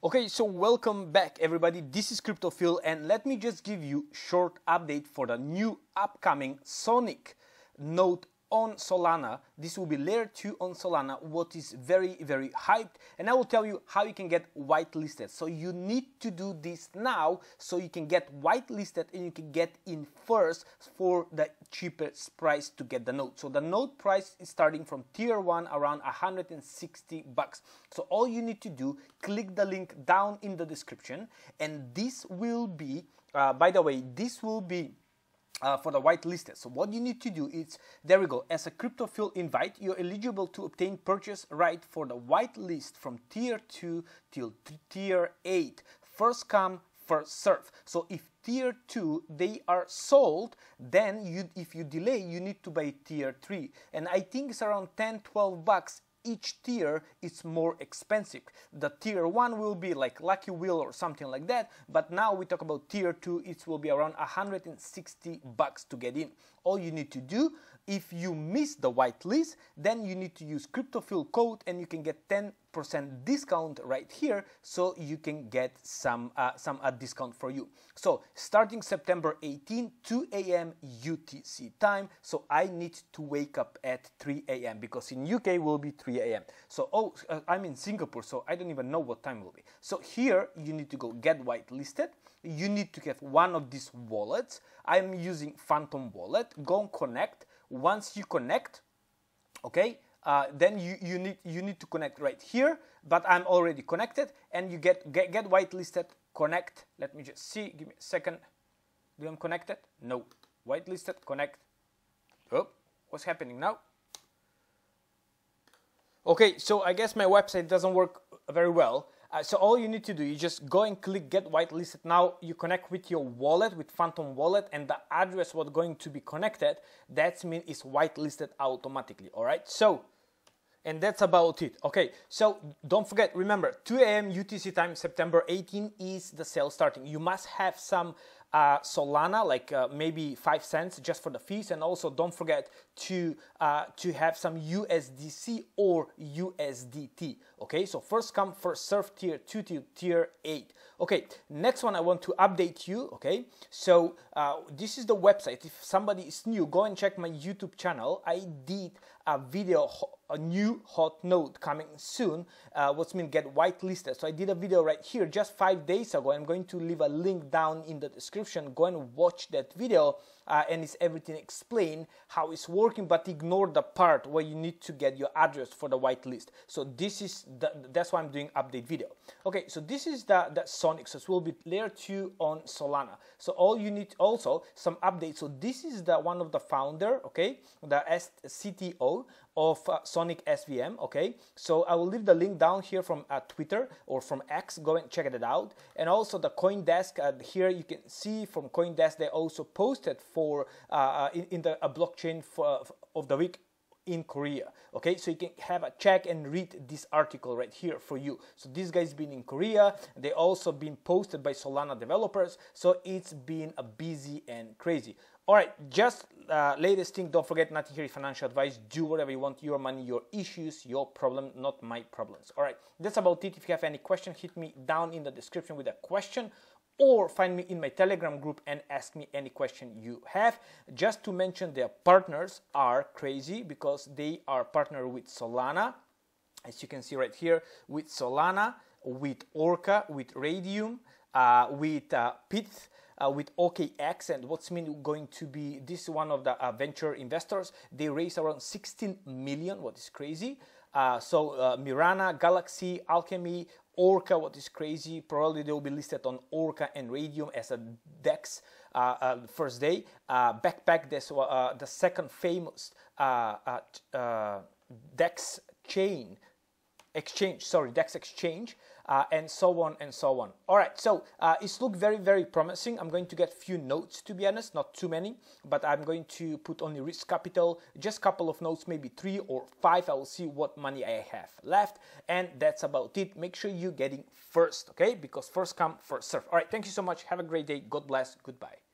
Okay, so welcome back everybody. This is CryptoPhil and let me just give you short update for the new upcoming Sonic node on Solana. This will be layer 2 on Solana, what is very, very hyped. And I will tell you how you can get whitelisted. So you need to do this now so you can get whitelisted and you can get in first for the cheapest price to get the node. So the node price is starting from tier 1 around 160 bucks. So all you need to do, click the link down in the description and this will be, uh, by the way, this will be uh, for the whitelisted. So what you need to do is, there we go, as a CryptoPhil invite, you're eligible to obtain purchase right for the whitelist from tier 2 till tier 8. First come, first serve. So if tier 2 they are sold, then you if you delay, you need to buy tier 3. And I think it's around 10, 12 bucks each tier is more expensive. The tier 1 will be like Lucky Wheel or something like that, but now we talk about tier 2, it will be around 160 bucks to get in. All you need to do, if you miss the whitelist, then you need to use CryptoPhil code and you can get 10 percent discount right here so you can get some uh, some uh, discount for you so starting september 18 2 a.m utc time so i need to wake up at 3 a.m because in uk will be 3 a.m so oh uh, i'm in singapore so i don't even know what time will be so here you need to go get whitelisted you need to have one of these wallets i'm using phantom wallet go and connect once you connect okay uh, then you, you, need, you need to connect right here, but I'm already connected and you get, get, get whitelisted, connect. Let me just see, give me a second. Do I'm connected? No. Whitelisted, connect. Oh, what's happening now? Okay, so I guess my website doesn't work very well. Uh, so all you need to do, you just go and click get whitelisted. Now you connect with your wallet, with Phantom Wallet, and the address what's going to be connected, that means is whitelisted automatically. All right. So, and that's about it. Okay. So don't forget, remember, 2 a.m. UTC time, September 18 is the sale starting. You must have some uh, Solana, like uh, maybe five cents just for the fees, and also don't forget to uh, to have some USDC or USDT. Okay, so first come first serve tier two to tier eight. Okay, next one I want to update you. Okay, so uh, this is the website. If somebody is new, go and check my YouTube channel. I did a video a new hot node coming soon, uh, what's mean get whitelisted. So I did a video right here just five days ago. I'm going to leave a link down in the description. Go and watch that video uh, and it's everything explained how it's working, but ignore the part where you need to get your address for the whitelist. So this is the, that's why I'm doing update video. Okay, so this is the, the Sonic. So it will be layer two on Solana. So all you need also some updates. So this is the one of the founder, okay, the Of uh, Sonic SVM. Okay, so I will leave the link down here from uh, Twitter or from X. Go and check it out. And also the CoinDesk uh, here you can see from CoinDesk they also posted for uh, uh, in, in, the blockchain for, of the week in Korea. Okay, so you can have a check and read this article right here for you. So this guy's been in Korea. They also been posted by Solana developers. So it's been a busy and crazy. All right, just uh, latest thing. Don't forget not to hear financial advice. Do whatever you want. Your money, your issues, your problem, not my problems. All right, that's about it. If you have any question, hit me down in the description with a question or find me in my telegram group and ask me any question you have just to mention their partners are crazy because they are partner with solana as you can see right here with solana with orca with Raydium, uh, with uh, Pyth, uh, with OKX and what's mean going to be this one of the uh, venture investors. They raised around 16 million, what is crazy. Uh, so uh, Mirana, Galaxy, Alchemy, Orca, what is crazy, probably they will be listed on Orca and Raydium as a DEX uh, uh, first day. Uh, Backpack, this, uh, the second famous DEX chain, exchange, sorry, DEX exchange uh, and so on and so on. All right, so uh, it's looked very, very promising. I'm going to get few notes, to be honest, not too many, but I'm going to put only risk capital, just a couple of notes, maybe three or five. I will see what money I have left, and that's about it. Make sure you're getting first, okay? Because first come, first serve. All right, thank you so much. Have a great day. God bless. Goodbye.